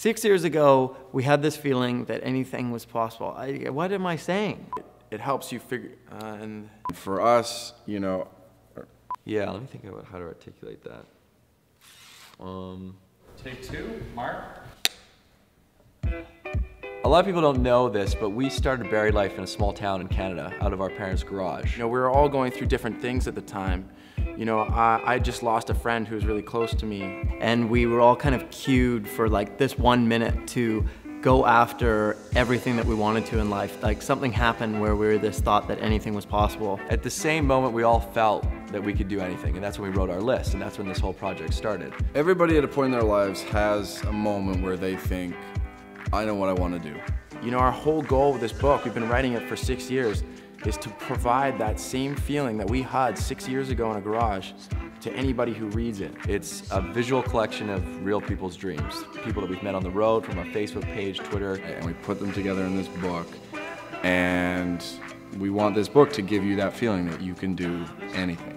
Six years ago, we had this feeling that anything was possible. I, what am I saying? It helps you figure, uh, and For us, you know, Yeah, let me think about how to articulate that. Um, Take two, Mark? A lot of people don't know this, but we started Buried Life in a small town in Canada, out of our parents' garage. you know, we were all going through different things at the time. You know, I, I just lost a friend who was really close to me. And we were all kind of cued for like this one minute to go after everything that we wanted to in life. Like something happened where we were this thought that anything was possible. At the same moment, we all felt that we could do anything, and that's when we wrote our list, and that's when this whole project started. everybody at a point in their lives has a moment where they think, I know what I want to do. You know, our whole goal with this book, we've been writing it for six years, is to provide that same feeling that we had six years ago in a garage to anybody who reads it. It's a visual collection of real people's dreams, people that we've met on the road, from our Facebook page, Twitter. And we put them together in this book. And we want this book to give you that feeling that you can do anything.